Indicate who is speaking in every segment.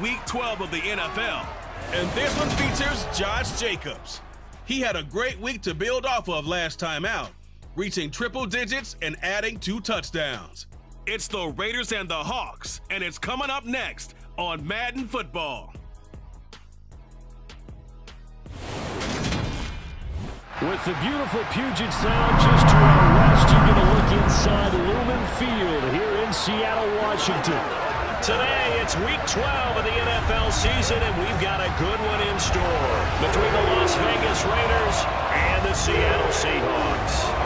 Speaker 1: Week 12 of the NFL, and this one features Josh Jacobs. He had a great week to build off of last time out, reaching triple digits and adding two touchdowns. It's the Raiders and the Hawks, and it's coming up next on Madden Football.
Speaker 2: With the beautiful Puget Sound just to our west, you a look inside Lumen Field here in Seattle, Washington.
Speaker 3: Today, it's week 12 of the NFL season, and we've got a good one in store between the Las Vegas Raiders and the Seattle Seahawks.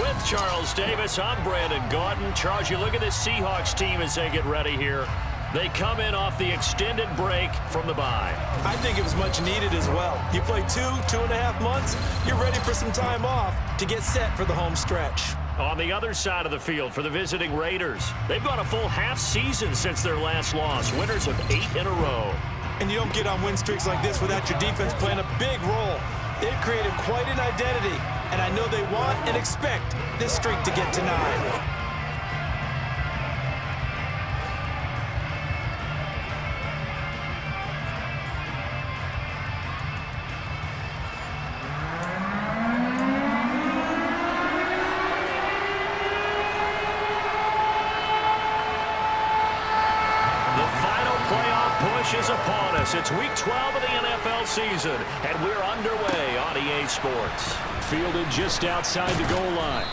Speaker 3: With Charles Davis, I'm Brandon Gaudin. Charles, you look at this Seahawks team as they get ready here. They come in off the extended break from the bye.
Speaker 4: I think it was much needed as well. You play two, two and a half months, you're ready for some time off to get set for the home stretch.
Speaker 3: On the other side of the field for the visiting Raiders, they've gone a full half season since their last loss, winners of eight in a row.
Speaker 4: And you don't get on win streaks like this without your defense playing a big role. They've created quite an identity, and I know they want and expect this streak to get to nine.
Speaker 3: Season, and we're underway on EA Sports.
Speaker 2: Fielded just outside the goal line.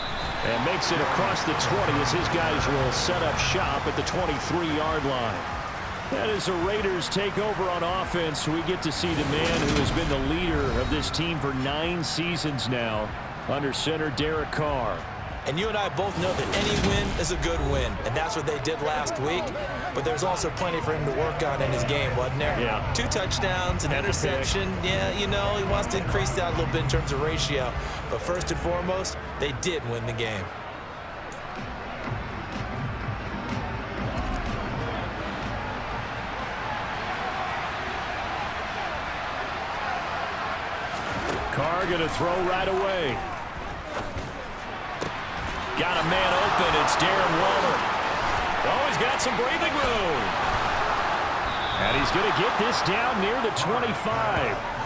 Speaker 2: And makes it across the 20 as his guys will set up shop at the 23-yard line. That is the Raiders take over on offense. We get to see the man who has been the leader of this team for nine seasons now under center Derek Carr.
Speaker 4: And you and I both know that any win is a good win. And that's what they did last week. But there's also plenty for him to work on in his game, wasn't there?
Speaker 2: Yeah.
Speaker 4: Two touchdowns, an interception. Yeah, you know, he wants to increase that a little bit in terms of ratio. But first and foremost, they did win the game.
Speaker 2: Carr going to throw right away. Got a man open. It's Darren Waller.
Speaker 3: Oh, he's got some breathing room.
Speaker 2: And he's going to get this down near the 25.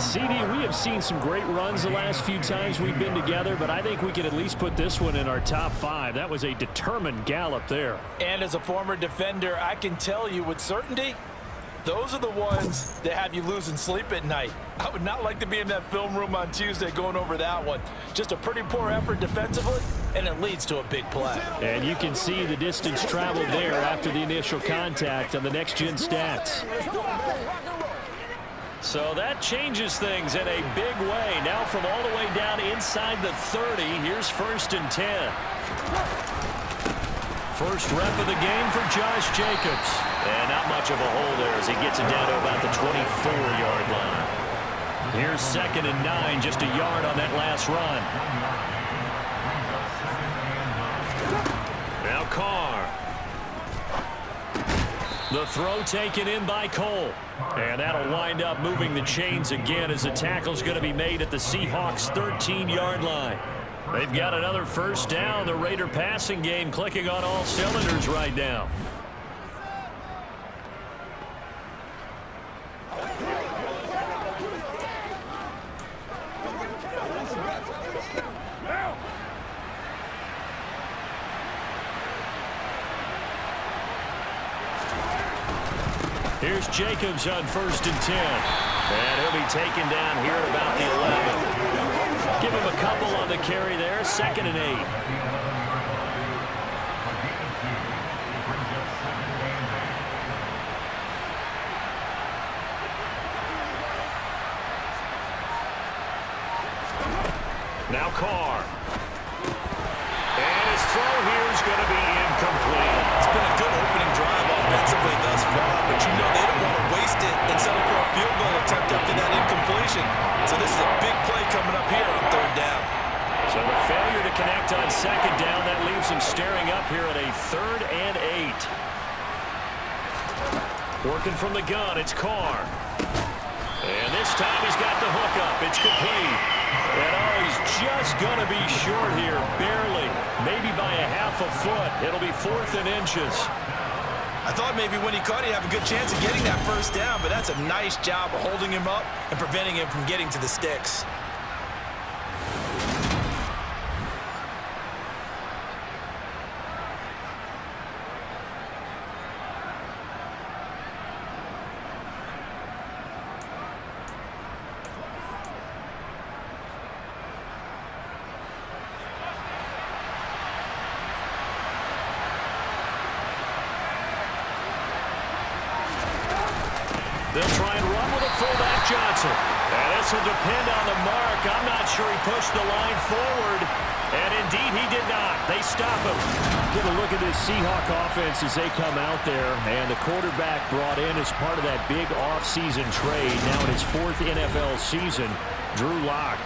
Speaker 2: CD, we have seen some great runs the last few times we've been together, but I think we can at least put this one in our top five. That was a determined gallop there.
Speaker 4: And as a former defender, I can tell you with certainty, those are the ones that have you losing sleep at night. I would not like to be in that film room on Tuesday going over that one. Just a pretty poor effort defensively, and it leads to a big play.
Speaker 2: And you can see the distance traveled there after the initial contact on the next-gen stats.
Speaker 3: So that changes things in a big way. Now from all the way down inside the 30, here's first and 10. First rep of the game for Josh Jacobs. And not much of a hole there as he gets it down to about the 24-yard line. Here's second and nine, just a yard on that last run. Now Carr. The throw taken in by Cole. And that'll wind up moving the chains again as the tackle's going to be made at the Seahawks' 13-yard line. They've got another first down. The Raider passing game clicking on all cylinders right now. Here's Jacobs on first and 10. And he'll be taken down here at about the 11. Couple on the carry there. Second and eight. Now Carr. Connect on second down, that leaves him staring up here at a third and eight. Working from the gun, it's Carr. And this This time he's got the hook up. It's complete. And oh, he's just going to be short here, barely. Maybe by a half a foot. It'll be fourth and inches.
Speaker 4: I thought maybe when he caught, he'd have a good chance of getting that first down, but that's a nice job of holding him up and preventing him from getting to the sticks.
Speaker 3: They'll try and run with a fullback And this will depend on the mark. I'm not sure he pushed the line forward. And indeed, he did not. They stop him. Get a look at this Seahawk offense as they come out there. And the quarterback brought in as part of that big offseason trade. Now in his fourth NFL season, Drew Lock.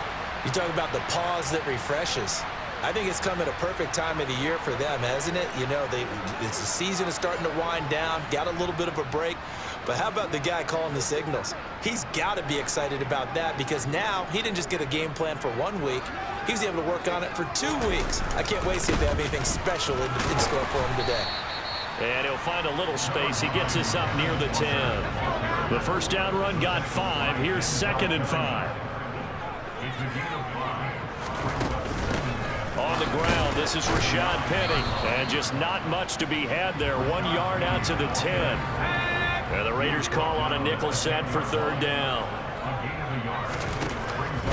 Speaker 4: You talk about the pause that refreshes. I think it's come at a perfect time of the year for them, hasn't it? You know, they, it's the season is starting to wind down, got a little bit of a break. But how about the guy calling the signals? He's got to be excited about that because now he didn't just get a game plan for one week. He was able to work on it for two weeks. I can't wait to see if they have anything special in, in store for him today.
Speaker 3: And he'll find a little space. He gets us up near the 10. The first down run got five. Here's second and five. On the ground, this is Rashad Penny. And just not much to be had there. One yard out to the 10. And the Raiders call on a nickel set for third down.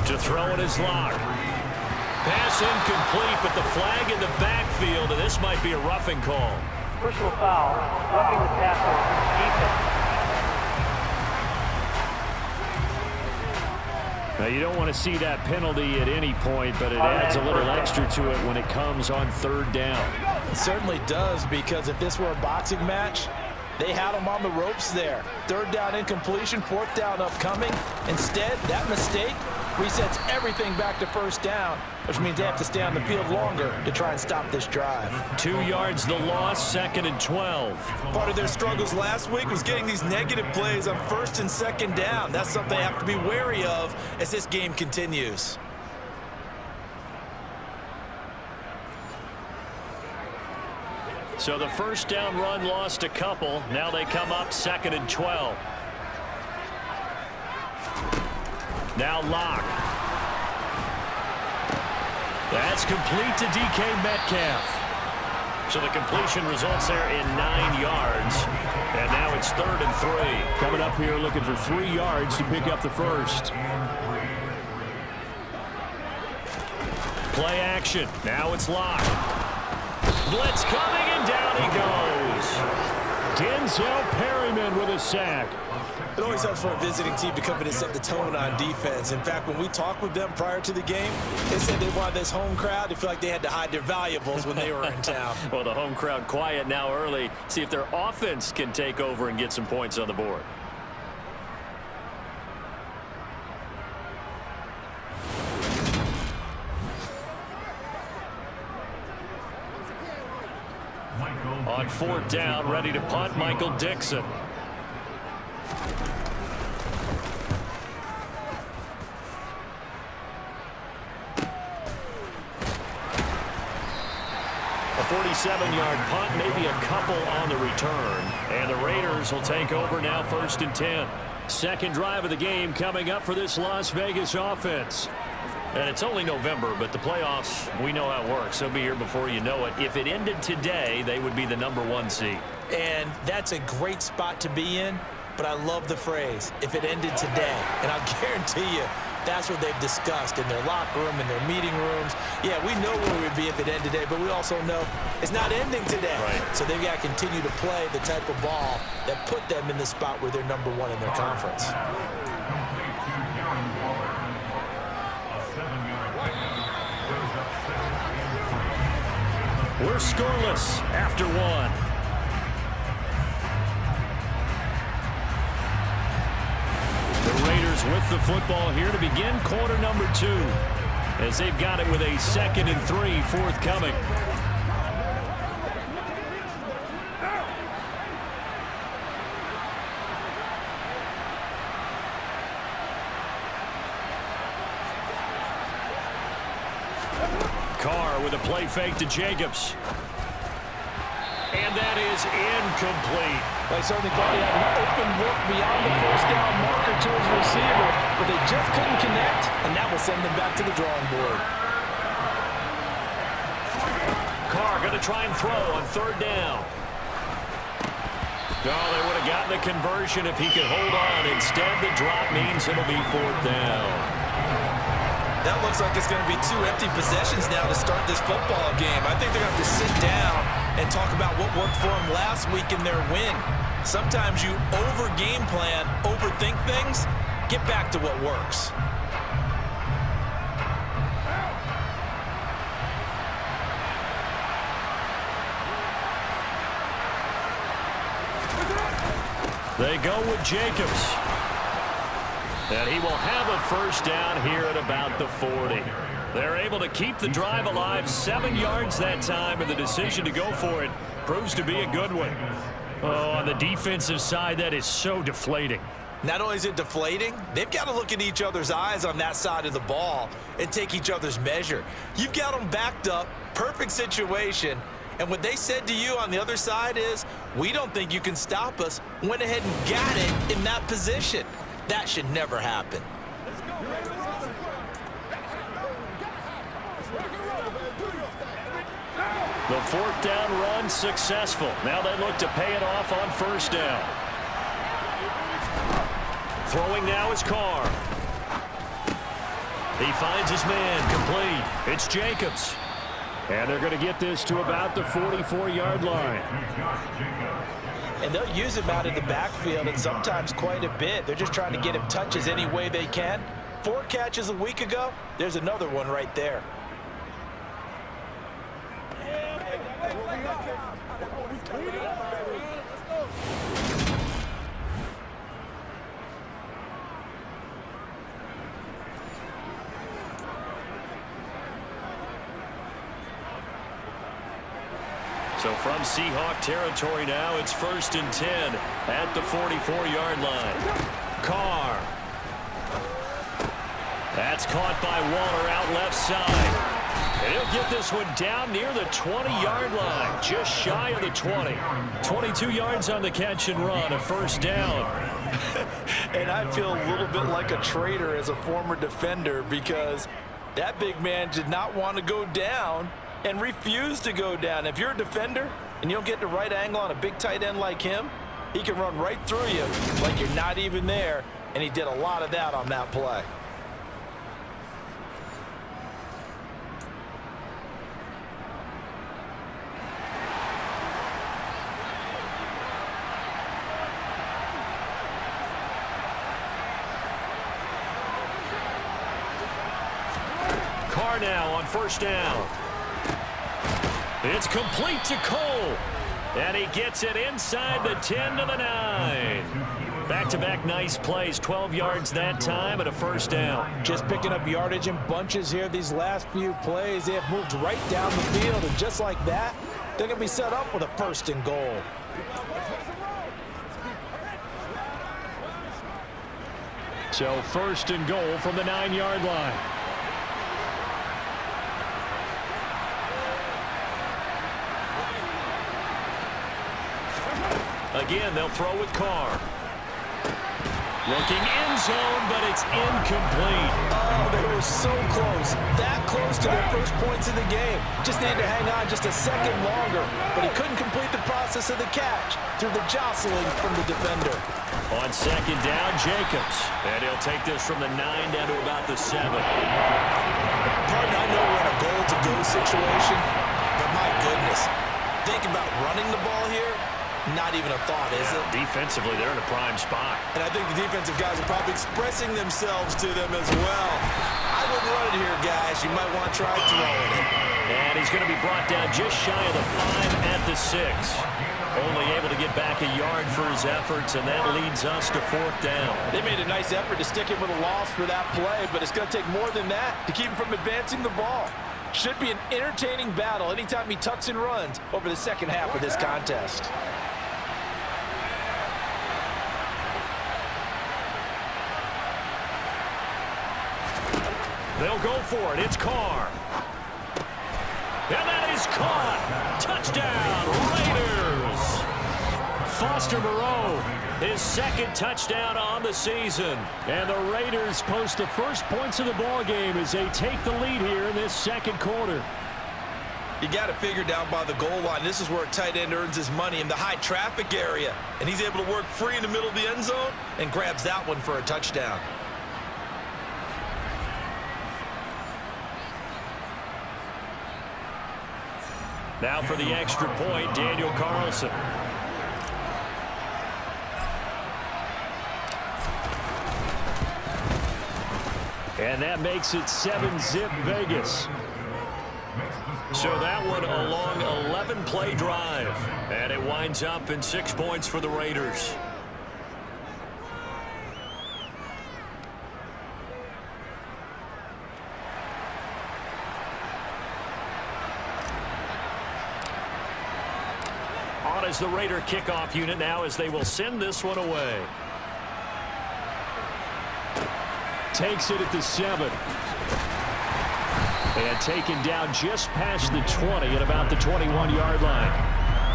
Speaker 3: To throw in his lock. Pass incomplete, but the flag in the backfield, and this might be a roughing call.
Speaker 5: Personal foul, roughing the tackle, defense.
Speaker 3: Now, you don't want to see that penalty at any point, but it adds a little extra to it when it comes on third down.
Speaker 4: It certainly does because if this were a boxing match, they had him on the ropes there. Third down incompletion, fourth down upcoming. Instead, that mistake resets everything back to first down, which means they have to stay on the field longer to try and stop this drive.
Speaker 3: Two yards the loss, second and 12.
Speaker 4: Part of their struggles last week was getting these negative plays on first and second down. That's something they have to be wary of as this game continues.
Speaker 3: So the first down run lost a couple. Now they come up second and 12. Now Lock. That's complete to DK Metcalf. So the completion results there in nine yards. And now it's third and three. Coming up here looking for three yards to pick up the first. Play action. Now it's Lock. Blitz coming, and down he goes. Denzel Perryman with a sack.
Speaker 4: It always helps for a visiting team to come in and set the tone on defense. In fact, when we talked with them prior to the game, they said they wanted this home crowd to feel like they had to hide their valuables when they were in town.
Speaker 3: well, the home crowd quiet now early. See if their offense can take over and get some points on the board. Fourth down, ready to punt, Michael Dickson. A 47-yard punt, maybe a couple on the return. And the Raiders will take over now first and 10. Second drive of the game coming up for this Las Vegas offense. And it's only November, but the playoffs, we know how it works. They'll be here before you know it. If it ended today, they would be the number one seed.
Speaker 4: And that's a great spot to be in, but I love the phrase, if it ended today. And I'll guarantee you, that's what they've discussed in their locker room, in their meeting rooms. Yeah, we know where we would be if it ended today, but we also know it's not ending today.
Speaker 3: Right.
Speaker 4: So they've got to continue to play the type of ball that put them in the spot where they're number one in their conference.
Speaker 3: We're scoreless after one. The Raiders with the football here to begin quarter number two as they've got it with a second and three forthcoming. Carr with a play fake to Jacobs. And that is incomplete.
Speaker 4: They certainly thought he had an open look beyond the first down marker to his receiver, but they just couldn't connect, and that will send them back to the drawing board.
Speaker 3: Carr going to try and throw on third down. No, they would have gotten the conversion if he could hold on. Instead, the drop means it'll be fourth down.
Speaker 4: That looks like it's going to be two empty possessions now to start this football game. I think they're going to have to sit down and talk about what worked for them last week in their win. Sometimes you over-game plan, overthink things. Get back to what works.
Speaker 3: They go with Jacobs. And he will have a first down here at about the 40. They're able to keep the drive alive seven yards that time, and the decision to go for it proves to be a good one. Oh, on the defensive side, that is so deflating.
Speaker 4: Not only is it deflating, they've got to look in each other's eyes on that side of the ball and take each other's measure. You've got them backed up, perfect situation, and what they said to you on the other side is, we don't think you can stop us. Went ahead and got it in that position. That should never happen.
Speaker 3: The fourth down run successful. Now they look to pay it off on first down. Throwing now is Carr. He finds his man complete. It's Jacobs. And they're going to get this to about the 44-yard line.
Speaker 4: And they'll use him out in the backfield and sometimes quite a bit. They're just trying to get him touches any way they can. Four catches a week ago, there's another one right there.
Speaker 3: So from Seahawk territory now, it's first and 10 at the 44-yard line. Carr. That's caught by Waller out left side. And he'll get this one down near the 20-yard line, just shy of the 20. 22 yards on the catch and run, a first down.
Speaker 4: and I feel a little bit like a traitor as a former defender because that big man did not want to go down and refuse to go down. If you're a defender and you don't get the right angle on a big tight end like him, he can run right through you like you're not even there, and he did a lot of that on that play.
Speaker 3: Now on first down. It's complete to Cole. And he gets it inside the 10 to the 9. Back-to-back -back nice plays, 12 yards that time and a first down.
Speaker 4: Just picking up yardage in bunches here these last few plays. They have moved right down the field, and just like that, they're going to be set up with a first and goal.
Speaker 3: So first and goal from the nine-yard line. Again, they'll throw with Carr. Looking end zone, but it's incomplete.
Speaker 4: Oh, they were so close. That close to their first points in the game. Just needed to hang on just a second longer, but he couldn't complete the process of the catch through the jostling from the defender.
Speaker 3: On second down, Jacobs. And he'll take this from the nine down to about the seven.
Speaker 4: Pardon, I know we're in a goal-to-go situation, but my goodness, think about running the ball here not even a thought, is
Speaker 3: yeah,
Speaker 4: it?
Speaker 3: Defensively, they're in a prime spot.
Speaker 4: And I think the defensive guys are probably expressing themselves to them as well. I wouldn't run it here, guys. You might want to try throwing it.
Speaker 3: And he's going to be brought down just shy of the five at the six. Only able to get back a yard for his efforts, and that leads us to fourth down.
Speaker 4: They made a nice effort to stick him with a loss for that play, but it's going to take more than that to keep him from advancing the ball. Should be an entertaining battle anytime he tucks and runs over the second half of this contest.
Speaker 3: They'll go for it. It's Carr. And that is caught. Touchdown, Raiders. Foster Moreau, his second touchdown on the season. And the Raiders post the first points of the ball game as they take the lead here in this second quarter.
Speaker 4: You got to figure down by the goal line. This is where a tight end earns his money in the high traffic area. And he's able to work free in the middle of the end zone and grabs that one for a touchdown.
Speaker 3: Now for the extra point, Daniel Carlson. And that makes it 7-zip Vegas. So that one a long 11-play drive. And it winds up in six points for the Raiders. The Raider kickoff unit now as they will send this one away. Takes it at the seven. And taken down just past the 20 at about the 21-yard line.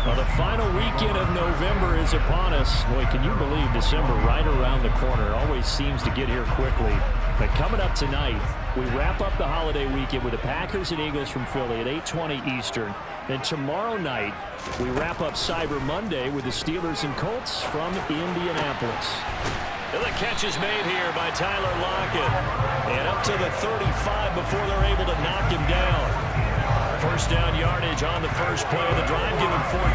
Speaker 3: Well, the final weekend of November is upon us. Boy, can you believe December right around the corner always seems to get here quickly. But coming up tonight, we wrap up the holiday weekend with the Packers and Eagles from Philly at 8.20 Eastern. Then tomorrow night, we wrap up Cyber Monday with the Steelers and Colts from Indianapolis. And the catch is made here by Tyler Lockett. And up to the 35 before they're able to knock him down. First down yardage on the first play of the drive, give him 14.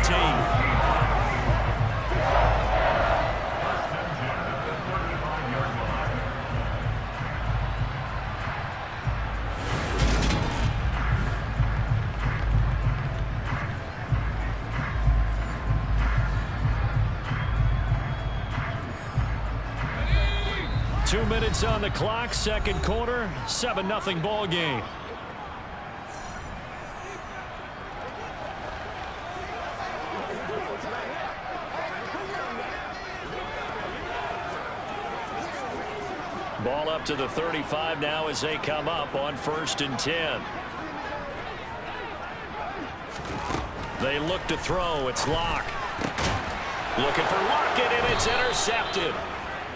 Speaker 3: Two minutes on the clock, second quarter, 7-0 ball game. Up to the 35 now as they come up on first and 10. They look to throw. It's Lock. Looking for Lockett, and it's intercepted.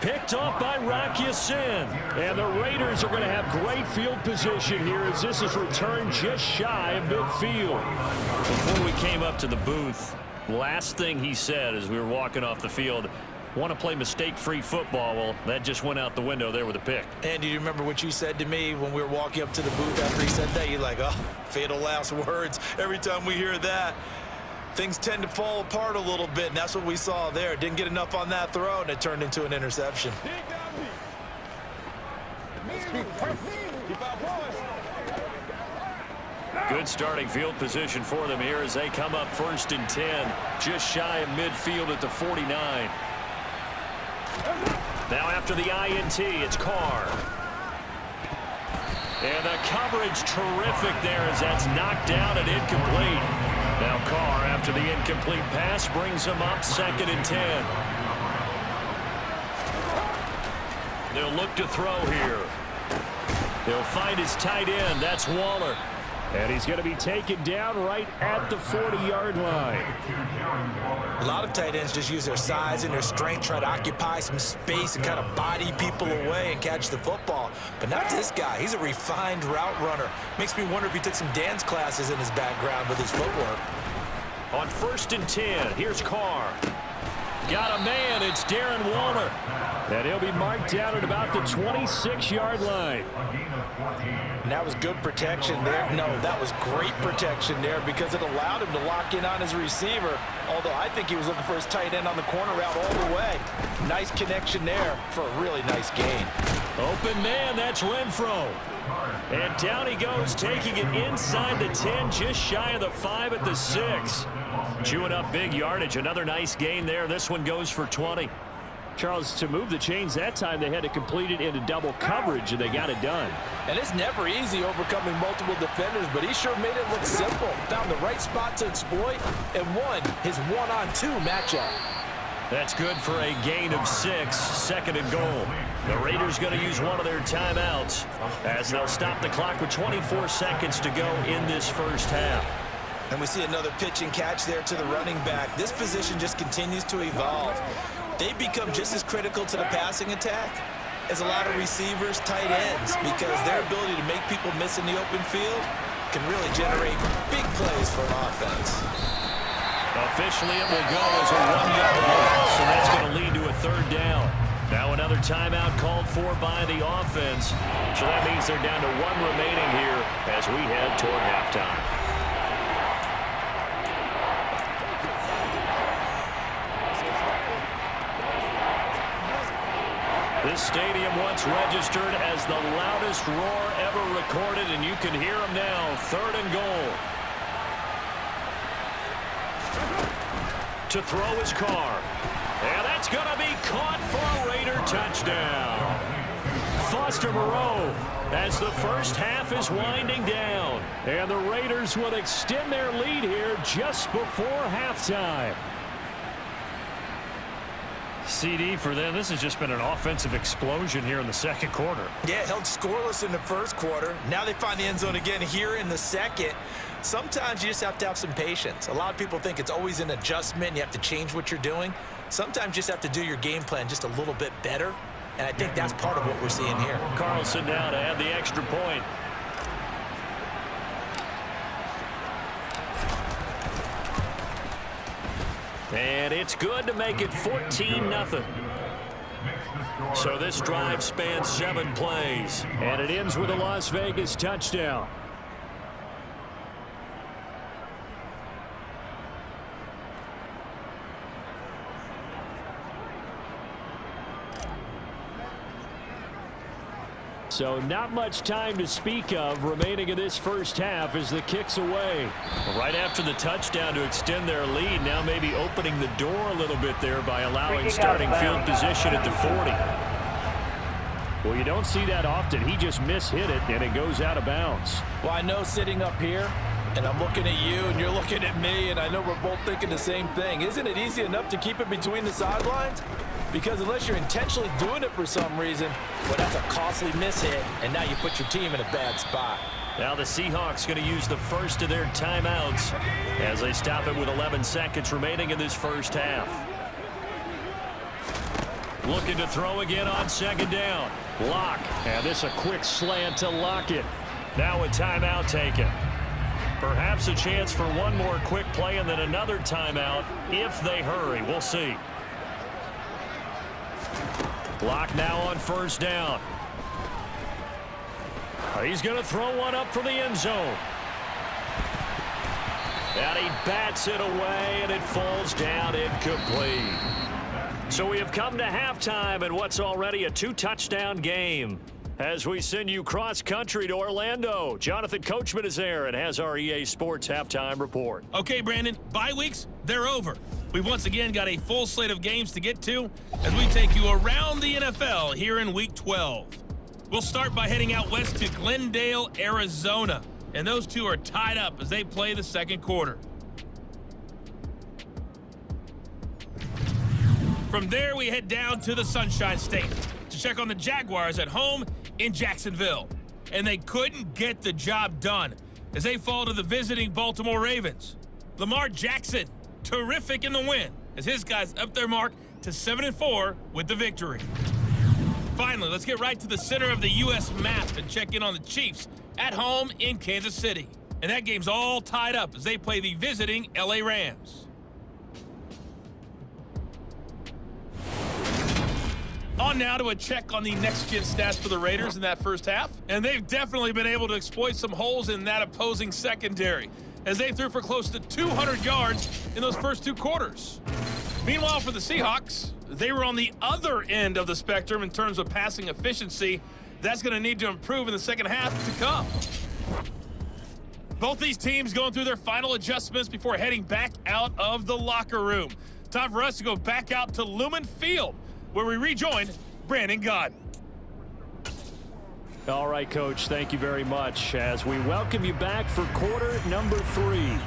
Speaker 3: Picked off by Rock Ya-Sin. And the Raiders are going to have great field position here as this is returned just shy of midfield. Before we came up to the booth, last thing he said as we were walking off the field, want to play mistake-free football. Well, that just went out the window there with a pick.
Speaker 4: And do you remember what you said to me when we were walking up to the booth after he said that? You're like, oh, fatal last words. Every time we hear that, things tend to fall apart a little bit, and that's what we saw there. Didn't get enough on that throw, and it turned into an interception.
Speaker 3: Good starting field position for them here as they come up first and 10, just shy of midfield at the 49. Now after the INT, it's Carr. And the coverage terrific there as that's knocked down and incomplete. Now Carr, after the incomplete pass, brings him up second and 10. They'll look to throw here. He'll find his tight end. That's Waller. And he's going to be taken down right at the 40-yard line.
Speaker 4: A lot of tight ends just use their size and their strength, try to occupy some space and kind of body people away and catch the football. But not this guy. He's a refined route runner. Makes me wonder if he took some dance classes in his background with his footwork.
Speaker 3: On first and 10, here's Carr. Got a man. It's Darren Waller. And he'll be marked down at about the 26-yard line.
Speaker 4: And that was good protection there. No, that was great protection there because it allowed him to lock in on his receiver. Although I think he was looking for his tight end on the corner route all the way. Nice connection there for a really nice gain.
Speaker 3: Open man, that's Renfrow. And down he goes, taking it inside the 10, just shy of the 5 at the 6. Chewing up big yardage. Another nice gain there. This one goes for 20. Charles, to move the chains that time, they had to complete it into double coverage, and they got it done.
Speaker 4: And it's never easy overcoming multiple defenders, but he sure made it look simple. Found the right spot to exploit and won his one-on-two matchup.
Speaker 3: That's good for a gain of six, second and goal. The Raiders going to use one of their timeouts as they'll stop the clock with 24 seconds to go in this first half.
Speaker 4: And we see another pitch and catch there to the running back. This position just continues to evolve. They become just as critical to the passing attack as a lot of receivers, tight ends, because their ability to make people miss in the open field can really generate big plays for an offense.
Speaker 3: Officially, it will go as a one-yard loss, so that's going to lead to a third down. Now another timeout called for by the offense. So that means they're down to one remaining here as we head toward halftime. This stadium once registered as the loudest roar ever recorded, and you can hear them now. Third and goal. To throw his Carr. And that's going to be caught for a Raider touchdown. Foster Moreau as the first half is winding down. And the Raiders will extend their lead here just before halftime. CD for them. This has just been an offensive explosion here in the second quarter.
Speaker 4: Yeah, held scoreless in the first quarter. Now they find the end zone again here in the second. Sometimes you just have to have some patience. A lot of people think it's always an adjustment. You have to change what you're doing. Sometimes you just have to do your game plan just a little bit better. And I think that's part of what we're seeing here.
Speaker 3: Carlson now to add the extra point. And it's good to make it 14-0. So this drive spans seven plays. And it ends with a Las Vegas touchdown. So not much time to speak of remaining in this first half as the kicks away. Right after the touchdown to extend their lead, now maybe opening the door a little bit there by allowing starting field position at the 40. Well, you don't see that often. He just mishit it, and it goes out of bounds.
Speaker 4: Well, I know sitting up here, and I'm looking at you, and you're looking at me, and I know we're both thinking the same thing. Isn't it easy enough to keep it between the sidelines? Because unless you're intentionally doing it for some reason, well, that's a costly mishit, and now you put your team in a bad spot.
Speaker 3: Now the Seahawks going to use the first of their timeouts as they stop it with 11 seconds remaining in this first half. Looking to throw again on second down. Lock. And this a quick slant to Lockett. Now a timeout taken. Perhaps a chance for one more quick play and then another timeout if they hurry. We'll see. Lock now on first down. He's going to throw one up for the end zone. And he bats it away, and it falls down incomplete. So we have come to halftime in what's already a two-touchdown game. As we send you cross-country to Orlando, Jonathan Coachman is there and has our EA Sports halftime report.
Speaker 6: Okay, Brandon, bye weeks, they're over. We've once again got a full slate of games to get to as we take you around the NFL here in Week 12. We'll start by heading out west to Glendale, Arizona. And those two are tied up as they play the second quarter. From there, we head down to the Sunshine State to check on the Jaguars at home in Jacksonville. And they couldn't get the job done as they fall to the visiting Baltimore Ravens. Lamar Jackson, terrific in the win as his guys up their mark to 7 and 4 with the victory. Finally, let's get right to the center of the U.S. map and check in on the Chiefs at home in Kansas City. And that game's all tied up as they play the visiting L.A. Rams. On now to a check on the next-gen stats for the Raiders in that first half. And they've definitely been able to exploit some holes in that opposing secondary as they threw for close to 200 yards in those first two quarters. Meanwhile, for the Seahawks, they were on the other end of the spectrum in terms of passing efficiency. That's going to need to improve in the second half to come. Both these teams going through their final adjustments before heading back out of the locker room. Time for us to go back out to Lumen Field, where we rejoin Brandon Gaudin.
Speaker 3: All right, Coach, thank you very much as we welcome you back for quarter number three.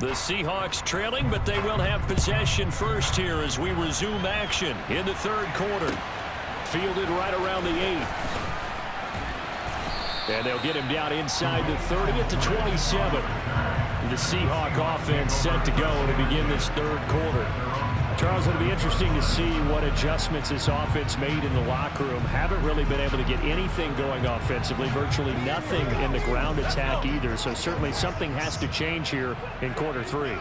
Speaker 3: The Seahawks trailing, but they will have possession first here as we resume action in the third quarter. Fielded right around the eight. And they'll get him down inside the 30 at the 27. The Seahawk offense set to go to begin this third quarter. Charles, it'll be interesting to see what adjustments this offense made in the locker room. Haven't really been able to get anything going offensively, virtually nothing in the ground attack either. So certainly something has to change here in quarter three.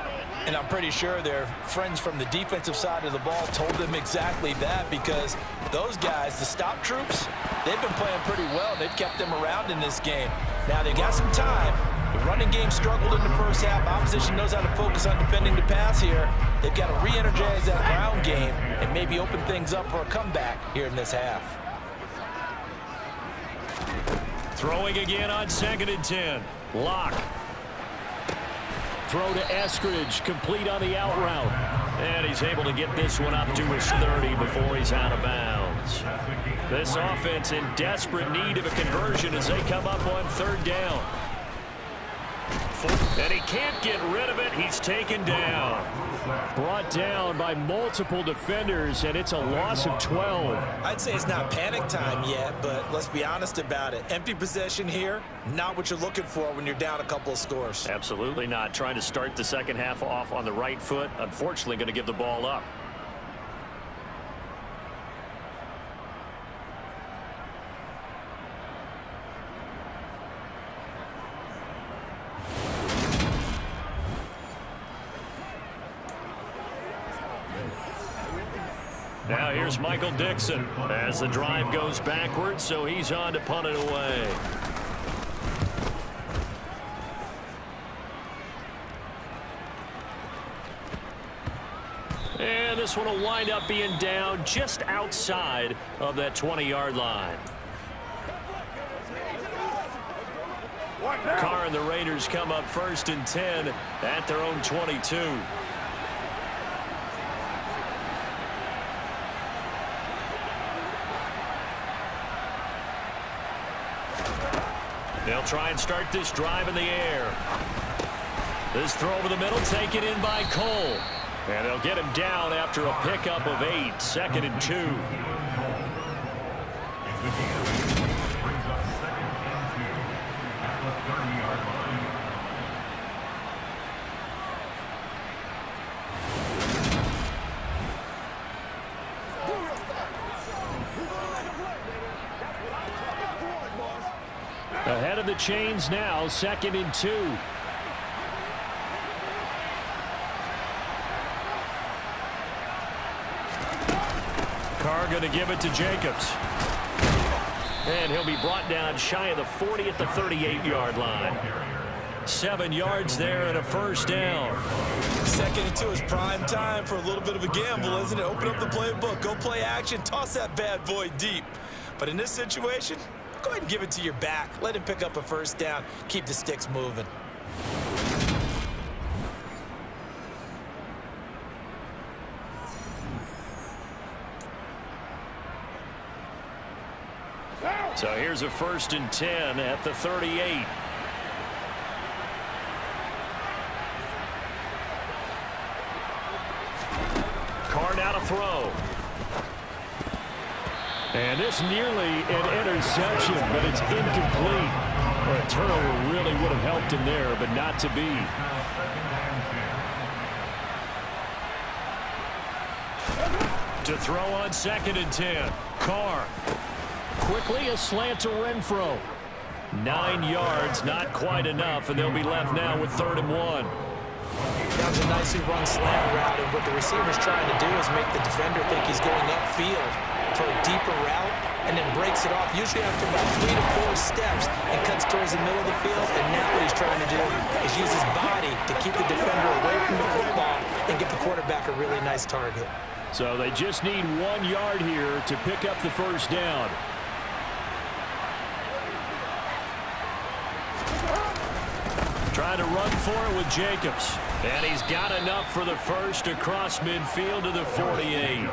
Speaker 4: And I'm pretty sure their friends from the defensive side of the ball told them exactly that because those guys, the stop troops, they've been playing pretty well. They've kept them around in this game. Now they've got some time, the running game struggled in the first half. Opposition knows how to focus on defending the pass here. They've got to re-energize that ground game and maybe open things up for a comeback here in this half.
Speaker 3: Throwing again on second and 10. Lock. Throw to Eskridge, complete on the out route. And he's able to get this one up to his 30 before he's out of bounds. This offense in desperate need of a conversion as they come up on third down. And he can't get rid of it. He's taken down. Brought down by multiple defenders, and it's a loss of 12.
Speaker 4: I'd say it's not panic time yet, but let's be honest about it. Empty possession here, not what you're looking for when you're down a couple of scores.
Speaker 3: Absolutely not. Trying to start the second half off on the right foot. Unfortunately, going to give the ball up. Now here's Michael Dickson as the drive goes backwards, so he's on to punt it away. And this one will wind up being down just outside of that 20-yard line. Carr and the Raiders come up first and 10 at their own 22. They'll try and start this drive in the air. This throw over the middle taken in by Cole. And they'll get him down after a pickup of eight, second and two. Ahead of the chains now, second and two. Carr going to give it to Jacobs. And he'll be brought down shy of the 40 at the 38-yard line. Seven yards there and a first down.
Speaker 4: Second and two is prime time for a little bit of a gamble, isn't it? Open up the playbook, go play action, toss that bad boy deep. But in this situation, go ahead and give it to your back. Let him pick up a first down. Keep the sticks moving.
Speaker 3: So here's a first and 10 at the 38. Carr now to throw. This nearly an interception, but it's incomplete. A turnover really would have helped him there, but not to be. To throw on second and 10. Carr Quickly a slant to Renfrow. Nine yards, not quite enough, and they'll be left now with third and one.
Speaker 4: That was a nicely run slant route, and what the receiver's trying to do is make the defender think he's going upfield for a deeper route, and then breaks it off, usually after about three to four steps, and cuts towards the middle of the field, and now what he's trying to do is use his body to keep the defender away from the football and get the quarterback a really nice target.
Speaker 3: So they just need one yard here to pick up the first down. Trying to run for it with Jacobs. And he's got enough for the first across midfield to the 48.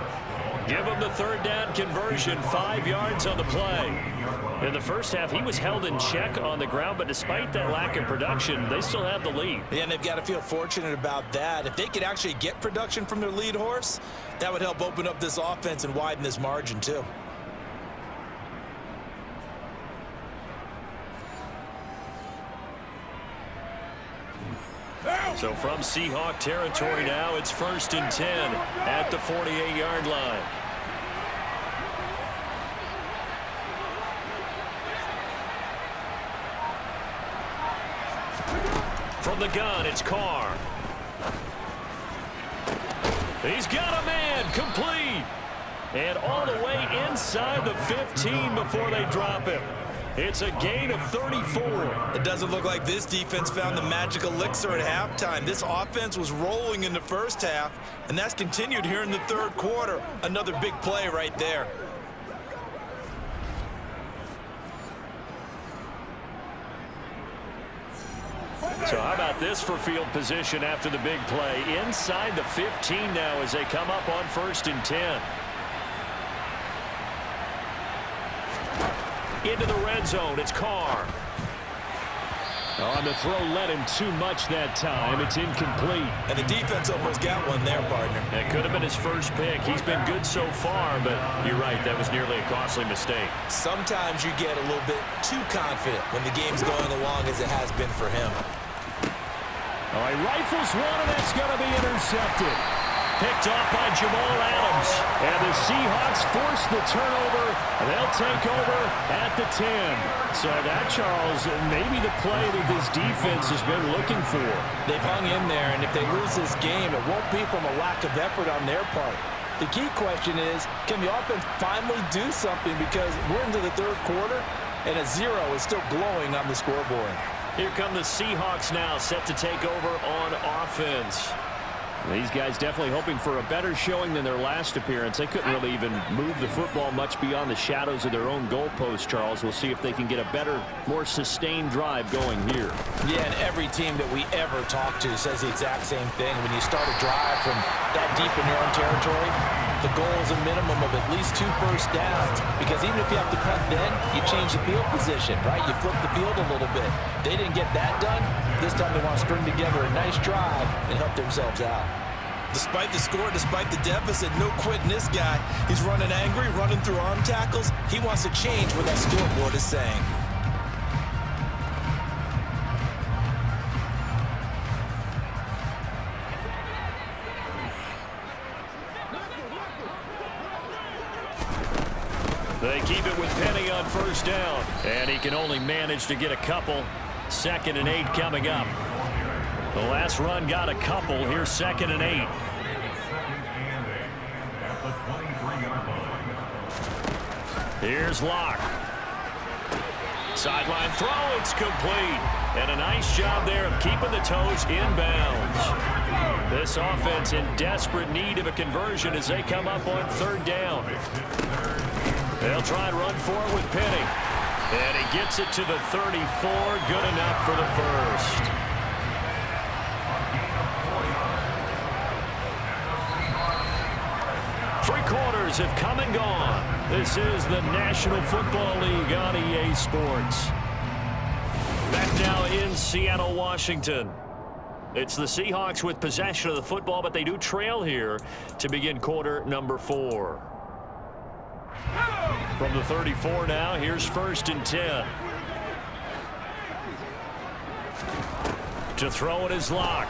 Speaker 3: Give him the third down conversion, five yards on the play. In the first half, he was held in check on the ground, but despite that lack of production, they still have the lead.
Speaker 4: Yeah, and they've got to feel fortunate about that. If they could actually get production from their lead horse, that would help open up this offense and widen this margin, too.
Speaker 3: So from Seahawk territory now, it's first and 10 at the 48-yard line. From the gun, it's Carr. He's got a man, complete. And all the way inside the 15 before they drop him. It's a gain of 34.
Speaker 4: It doesn't look like this defense found the magic elixir at halftime. This offense was rolling in the first half, and that's continued here in the third quarter. Another big play right there.
Speaker 3: So how about this for field position after the big play? Inside the 15 now as they come up on first and 10. Into the red zone, it's Carr. Oh, On the throw led him too much that time. It's incomplete.
Speaker 4: And the defense almost got one there, partner.
Speaker 3: That could have been his first pick. He's been good so far, but you're right, that was nearly a costly mistake.
Speaker 4: Sometimes you get a little bit too confident when the game's going along as it has been for him.
Speaker 3: Oh, All right, rifles one, and that's going to be intercepted. Picked off by Jamal Adams. And the Seahawks force the turnover. They'll take over at the 10. So that, Charles, maybe the play that this defense has been looking for.
Speaker 4: They've hung in there, and if they lose this game, it won't be from a lack of effort on their part. The key question is, can the offense finally do something because we're into the third quarter, and a zero is still glowing on the scoreboard.
Speaker 3: Here come the Seahawks now, set to take over on offense. These guys definitely hoping for a better showing than their last appearance. They couldn't really even move the football much beyond the shadows of their own goalpost, Charles. We'll see if they can get a better, more sustained drive going here.
Speaker 4: Yeah, and every team that we ever talk to says the exact same thing. When you start a drive from that deep in your own territory, the goal is a minimum of at least two first downs. Because even if you have to punt then, you change the field position, right? You flip the field a little bit. They didn't get that done. This time they want to string together a nice drive and help themselves out. Despite the score, despite the deficit, no quitting this guy. He's running angry, running through arm tackles. He wants to change what that scoreboard is saying.
Speaker 3: And he can only manage to get a couple. Second and eight coming up. The last run got a couple. Here's second and eight. Here's Lock. Sideline throw. It's complete. And a nice job there of keeping the toes in bounds. This offense in desperate need of a conversion as they come up on third down. They'll try and run for it with Penny. And he gets it to the 34. Good enough for the first. Three quarters have come and gone. This is the National Football League on EA Sports. Back now in Seattle, Washington. It's the Seahawks with possession of the football, but they do trail here to begin quarter number four. From the 34 now, here's first and 10. To throw it is Lock.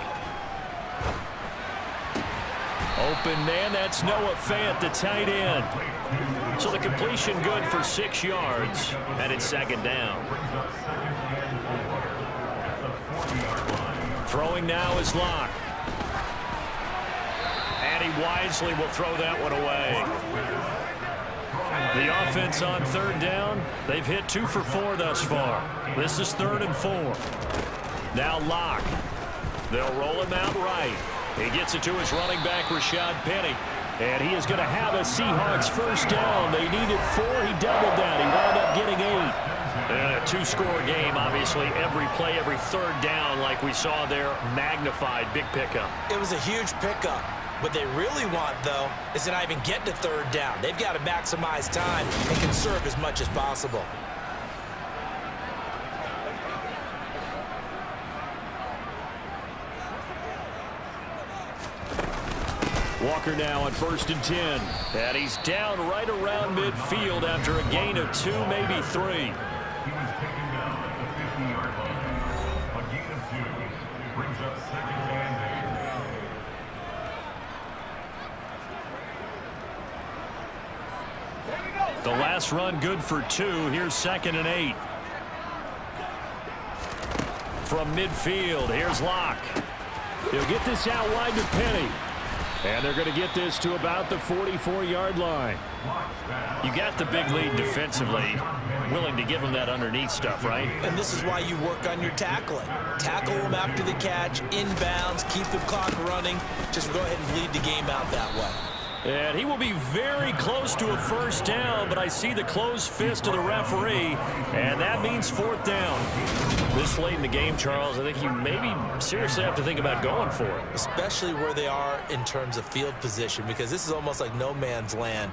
Speaker 3: Open man, that's Noah Fant, the tight end. So the completion good for six yards, and it's second down. Throwing now is Lock. And he wisely will throw that one away. The offense on third down, they've hit two for four thus far. This is third and four. Now Lock. They'll roll him out right. He gets it to his running back, Rashad Penny. And he is going to have a Seahawks first down. They needed four. He doubled that. He wound up getting eight. And a two-score game, obviously. Every play, every third down, like we saw there, magnified. Big pickup.
Speaker 4: It was a huge pickup. What they really want, though, is to not even get to third down. They've got to maximize time and conserve as much as possible.
Speaker 3: Walker now on first and 10. And he's down right around midfield after a gain of two, maybe three.
Speaker 7: He was taken down at the 50-yard line. A gain of two brings up second
Speaker 3: The run good for two. Here's second and eight. From midfield, here's Lock. He'll get this out wide to Penny. And they're going to get this to about the 44-yard line.
Speaker 8: You got the big lead defensively, willing to give them that underneath stuff, right?
Speaker 4: And this is why you work on your tackling. Tackle them after the catch, inbounds, keep the clock running. Just go ahead and bleed the game out that way.
Speaker 3: And he will be very close to a first down, but I see the closed fist of the referee, and that means fourth down.
Speaker 8: This late in the game, Charles, I think you maybe seriously have to think about going for it.
Speaker 4: Especially where they are in terms of field position, because this is almost like no man's land.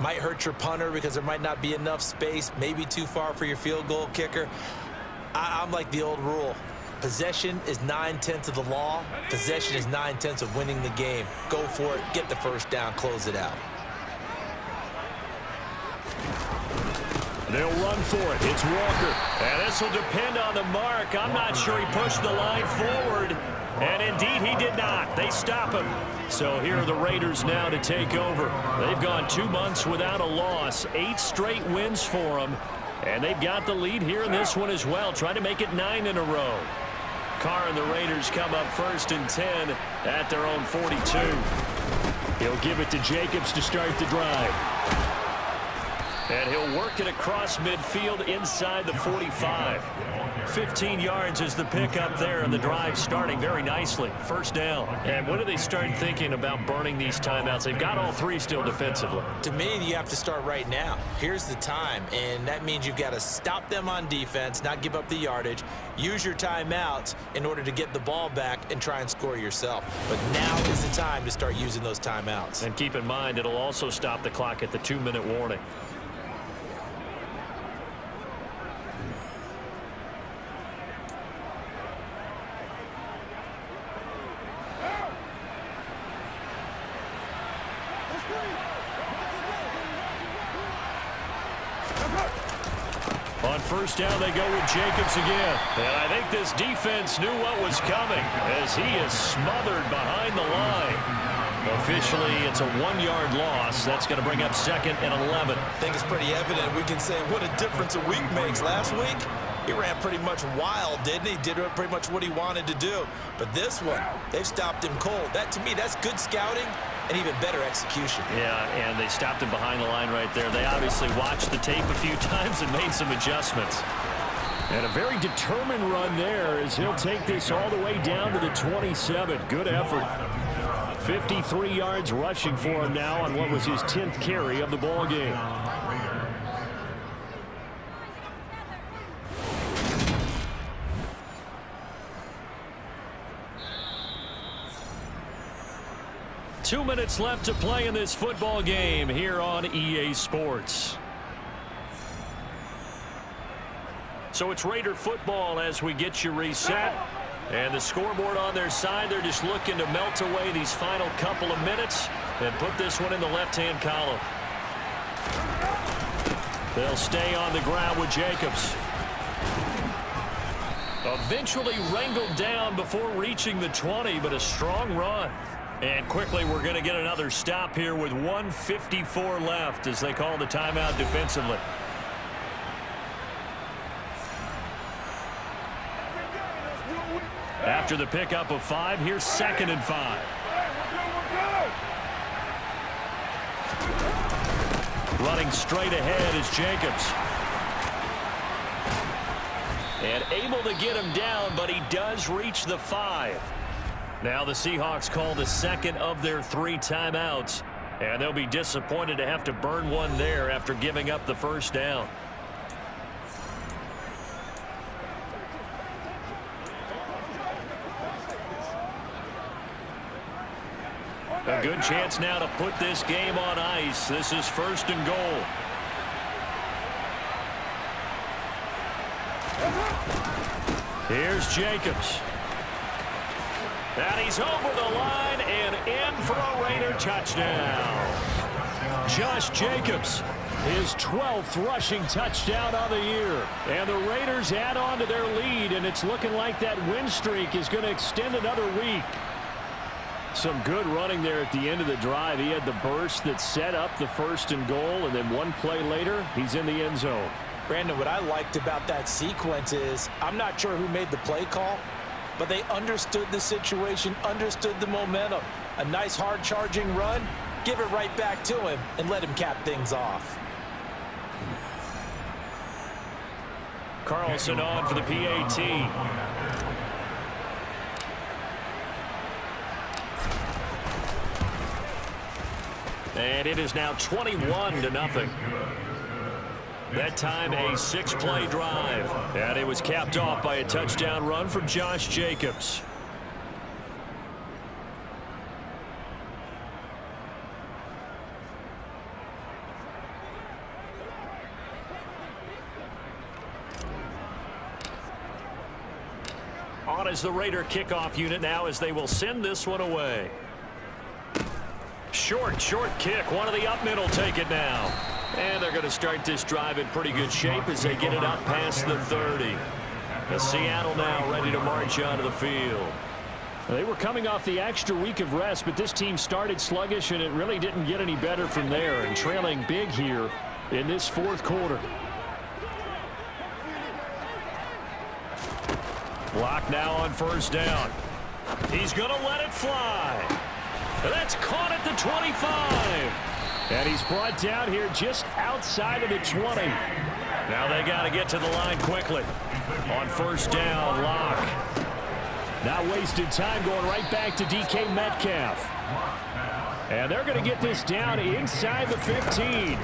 Speaker 4: Might hurt your punter because there might not be enough space, maybe too far for your field goal kicker. I I'm like the old rule. Possession is nine-tenths of the law. Possession is nine-tenths of winning the game. Go for it, get the first down, close it out.
Speaker 3: They'll run for it. It's Walker. And this will depend on the mark. I'm not sure he pushed the line forward. And indeed, he did not. They stop him. So here are the Raiders now to take over. They've gone two months without a loss. Eight straight wins for them. And they've got the lead here in this one as well, trying to make it nine in a row. Carr and the Raiders come up first and 10 at their own 42. He'll give it to Jacobs to start the drive. And he'll work it across midfield inside the 45. 15 yards is the pickup there, and the drive starting very nicely. First down.
Speaker 8: And when do they start thinking about burning these timeouts? They've got all three still defensively.
Speaker 4: To me, you have to start right now. Here's the time, and that means you've got to stop them on defense, not give up the yardage, use your timeouts in order to get the ball back and try and score yourself. But now is the time to start using those timeouts.
Speaker 8: And keep in mind, it'll also stop the clock at the two-minute warning.
Speaker 3: On first down, they go with Jacobs again. And I think this defense knew what was coming as he is smothered behind the line. Officially, it's a one-yard loss. That's going to bring up second and 11.
Speaker 4: I think it's pretty evident. We can say what a difference a week makes. Last week, he ran pretty much wild, didn't he? Did pretty much what he wanted to do. But this one, they've stopped him cold. That, to me, that's good scouting and even better execution.
Speaker 8: Yeah, and they stopped him behind the line right there. They obviously watched the tape a few times and made some adjustments.
Speaker 3: And a very determined run there as he'll take this all the way down to the 27. Good effort. 53 yards rushing for him now on what was his 10th carry of the ball game. Two minutes left to play in this football game here on EA Sports. So it's Raider football as we get you reset. And the scoreboard on their side, they're just looking to melt away these final couple of minutes and put this one in the left-hand column. They'll stay on the ground with Jacobs. Eventually wrangled down before reaching the 20, but a strong run. And quickly, we're going to get another stop here with 154 left as they call the timeout defensively. After the pickup of five, here's second and five. Running straight ahead is Jacobs. And able to get him down, but he does reach the five. Now the Seahawks call the second of their three timeouts. And they'll be disappointed to have to burn one there after giving up the first down. A good chance now to put this game on ice. This is first and goal. Here's Jacobs. And he's over the line and in for a Raider touchdown. Josh Jacobs, his 12th rushing touchdown of the year. And the Raiders add on to their lead, and it's looking like that win streak is going to extend another week. Some good running there at the end of the drive. He had the burst that set up the first and goal, and then one play later, he's in the end zone.
Speaker 4: Brandon, what I liked about that sequence is I'm not sure who made the play call, but they understood the situation, understood the momentum. A nice hard-charging run, give it right back to him, and let him cap things off.
Speaker 3: Carlson on for the PAT. And it is now 21 to nothing. That time a six-play drive. And it was capped off by a touchdown run from Josh Jacobs. On as the Raider kickoff unit now as they will send this one away. Short, short kick. One of the up middle take it now. And they're going to start this drive in pretty good shape as they get it up past the 30. The Seattle now ready to march onto the field. They were coming off the extra week of rest, but this team started sluggish, and it really didn't get any better from there, and trailing big here in this fourth quarter. Block now on first down. He's going to let it fly. That's caught at the 25. And he's brought down here just outside of the 20. Now they got to get to the line quickly. On first down, Lock. Not wasted time going right back to DK Metcalf. And they're going to get this down inside the 15.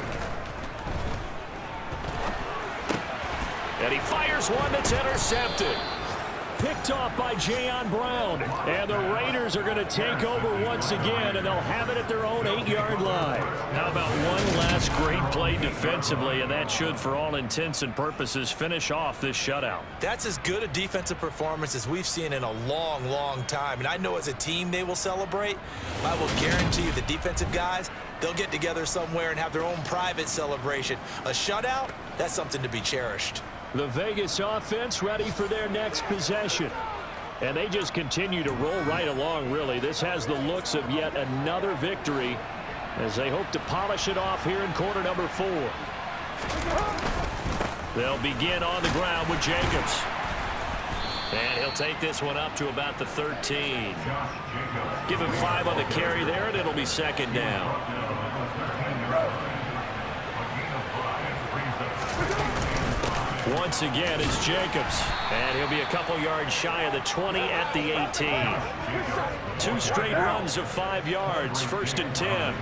Speaker 3: And he fires one that's intercepted picked off by Jayon Brown. And the Raiders are going to take over once again, and they'll have it at their own eight-yard line. How about one last great play defensively, and that should, for all intents and purposes, finish off this shutout.
Speaker 4: That's as good a defensive performance as we've seen in a long, long time. And I know as a team they will celebrate. I will guarantee you the defensive guys, they'll get together somewhere and have their own private celebration. A shutout, that's something to be cherished.
Speaker 3: The Vegas offense ready for their next possession. And they just continue to roll right along, really. This has the looks of yet another victory as they hope to polish it off here in quarter number four. They'll begin on the ground with Jacobs. And he'll take this one up to about the 13. Give him five on the carry there, and it'll be second down. Once again, it's Jacobs. And he'll be a couple yards shy of the 20 at the 18. Two straight runs of five yards, first and 10.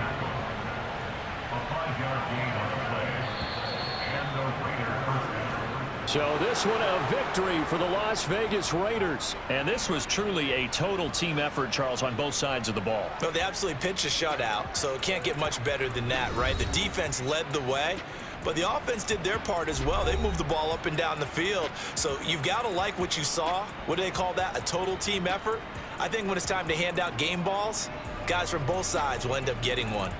Speaker 3: So this one a victory for the Las Vegas Raiders. And this was truly a total team effort, Charles, on both sides of the ball.
Speaker 4: Well, they absolutely pitched a shutout, so it can't get much better than that, right? The defense led the way. But the offense did their part as well. They moved the ball up and down the field. So you've got to like what you saw. What do they call that? A total team effort? I think when it's time to hand out game balls, guys from both sides will end up getting one.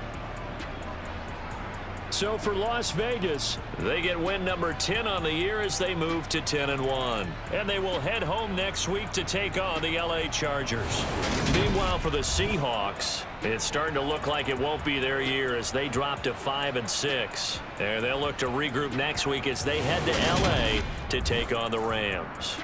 Speaker 3: So for Las Vegas, they get win number 10 on the year as they move to 10 and 1. And they will head home next week to take on the LA Chargers. Meanwhile, for the Seahawks, it's starting to look like it won't be their year as they drop to 5 and 6. There they'll look to regroup next week as they head to LA to take on the Rams.